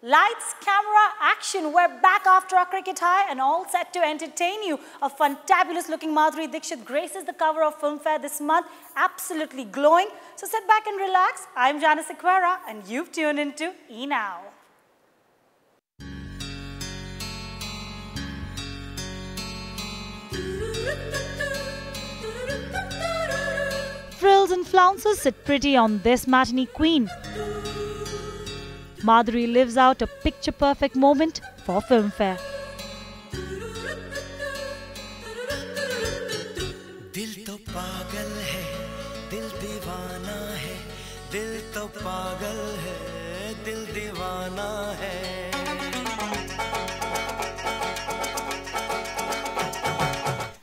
Lights, camera, action. We're back after our cricket high and all set to entertain you. A fantabulous looking Madhuri Dixit graces the cover of Filmfare this month, absolutely glowing. So sit back and relax. I'm Janice Aquera and you've tuned into E Now. Frills and flounces sit pretty on this matinee queen. Madhuri lives out a picture perfect moment for Filmfare. दिल तो पागल है दिल दीवाना है दिल तो पागल है दिल दीवाना है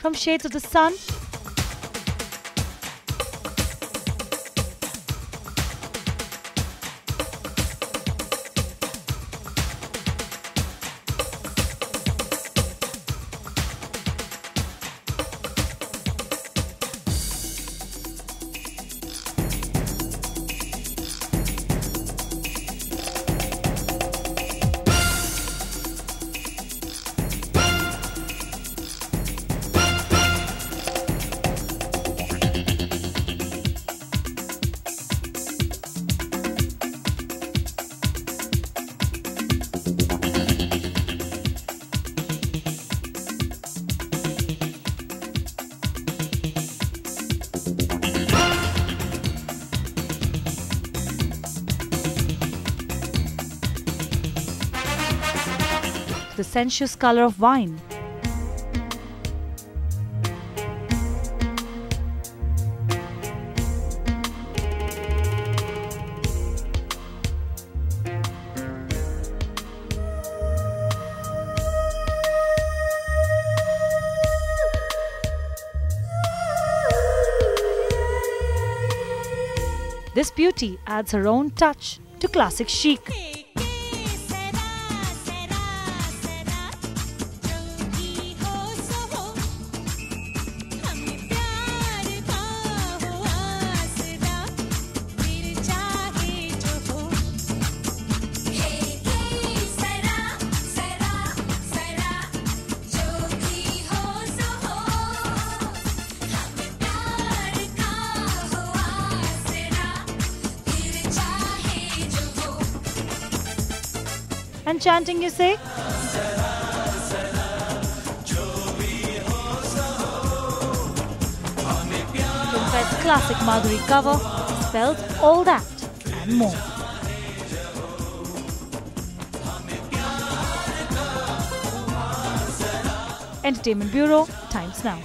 From Shades of the Sun the sensuous color of wine. This beauty adds her own touch to classic chic. And chanting, you say? Filmfare's classic Madhuri cover spells all that and more. Entertainment Bureau, Times Now.